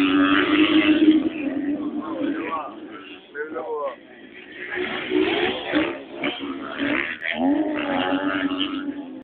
Amen.